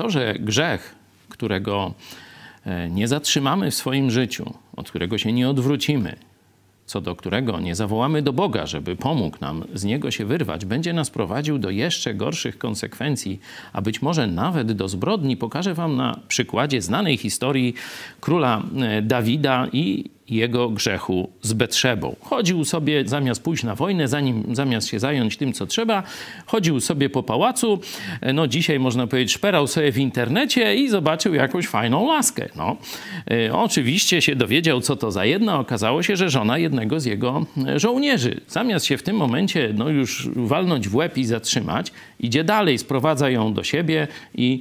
To, że grzech, którego e, nie zatrzymamy w swoim życiu, od którego się nie odwrócimy, co do którego nie zawołamy do Boga, żeby pomógł nam z niego się wyrwać, będzie nas prowadził do jeszcze gorszych konsekwencji, a być może nawet do zbrodni. Pokażę Wam na przykładzie znanej historii króla e, Dawida i jego grzechu z Betrzebą. Chodził sobie, zamiast pójść na wojnę, zanim, zamiast się zająć tym, co trzeba, chodził sobie po pałacu, no dzisiaj można powiedzieć, szperał sobie w internecie i zobaczył jakąś fajną laskę. No, e, oczywiście się dowiedział, co to za jedna. Okazało się, że żona jednego z jego e, żołnierzy. Zamiast się w tym momencie no, już walnąć w łeb i zatrzymać, idzie dalej, sprowadza ją do siebie i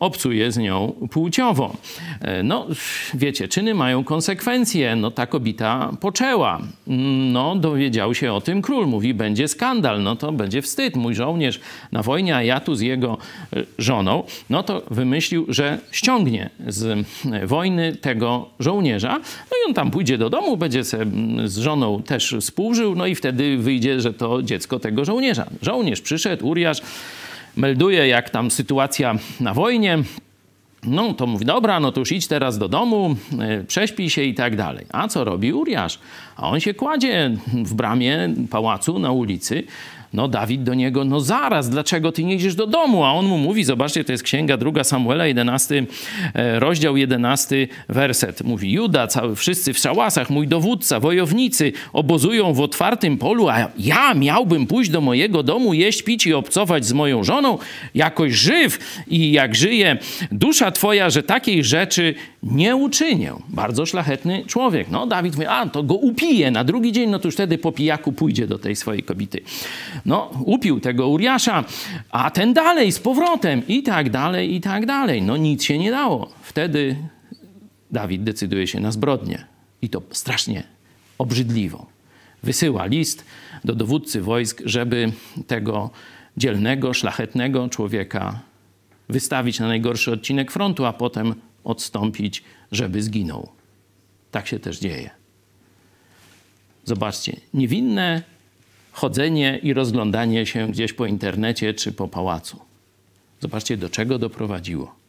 obcuje z nią płciowo. E, no, wiecie, czyny mają konsekwencje no ta kobieta poczęła. No dowiedział się o tym król, mówi będzie skandal, no to będzie wstyd. Mój żołnierz na wojnie, a ja tu z jego e, żoną, no to wymyślił, że ściągnie z e, wojny tego żołnierza. No i on tam pójdzie do domu, będzie se z żoną też współżył, no i wtedy wyjdzie, że to dziecko tego żołnierza. Żołnierz przyszedł, Uriasz, melduje jak tam sytuacja na wojnie, no to mówi, dobra, no to już idź teraz do domu, e, prześpij się i tak dalej. A co robi Uriasz? A on się kładzie w bramie pałacu na ulicy, no Dawid do niego, no zaraz, dlaczego ty nie idziesz do domu? A on mu mówi, zobaczcie, to jest księga druga Samuela, 11, e, rozdział 11, werset. Mówi, Juda, cały, wszyscy w szałasach, mój dowódca, wojownicy obozują w otwartym polu, a ja miałbym pójść do mojego domu, jeść, pić i obcować z moją żoną, jakoś żyw i jak żyje dusza twoja, że takiej rzeczy nie uczynię. Bardzo szlachetny człowiek. No Dawid mówi, a to go upije na drugi dzień, no to już wtedy po pijaku pójdzie do tej swojej kobiety. No, upił tego Uriasza, a ten dalej z powrotem i tak dalej, i tak dalej. No nic się nie dało. Wtedy Dawid decyduje się na zbrodnię. I to strasznie obrzydliwą. Wysyła list do dowódcy wojsk, żeby tego dzielnego, szlachetnego człowieka wystawić na najgorszy odcinek frontu, a potem odstąpić, żeby zginął. Tak się też dzieje. Zobaczcie, niewinne chodzenie i rozglądanie się gdzieś po internecie czy po pałacu. Zobaczcie, do czego doprowadziło.